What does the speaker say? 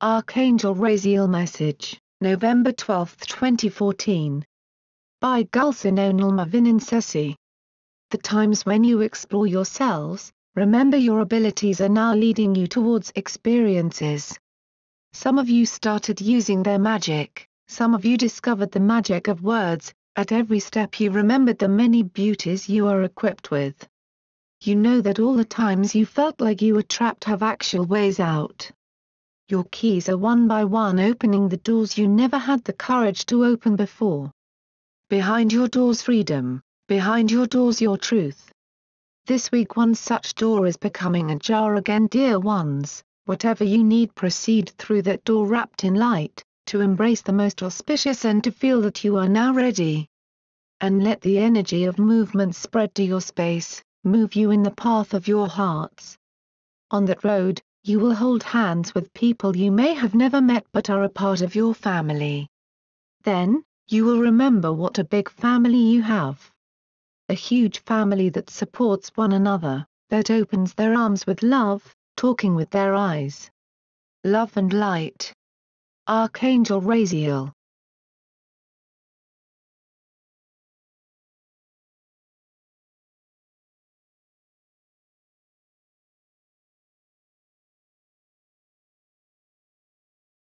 Archangel Raziel Message, November 12, 2014. By Gulcin Onel Mavinin Sesi. The times when you explore yourselves, remember your abilities are now leading you towards experiences. Some of you started using their magic, some of you discovered the magic of words, at every step you remembered the many beauties you are equipped with. You know that all the times you felt like you were trapped have actual ways out. Your keys are one by one opening the doors you never had the courage to open before. Behind your doors freedom, behind your doors your truth. This week one such door is becoming ajar again dear ones, whatever you need proceed through that door wrapped in light, to embrace the most auspicious and to feel that you are now ready. And let the energy of movement spread to your space, move you in the path of your hearts. On that road, you will hold hands with people you may have never met but are a part of your family. Then, you will remember what a big family you have. A huge family that supports one another, that opens their arms with love, talking with their eyes. Love and light. Archangel Raziel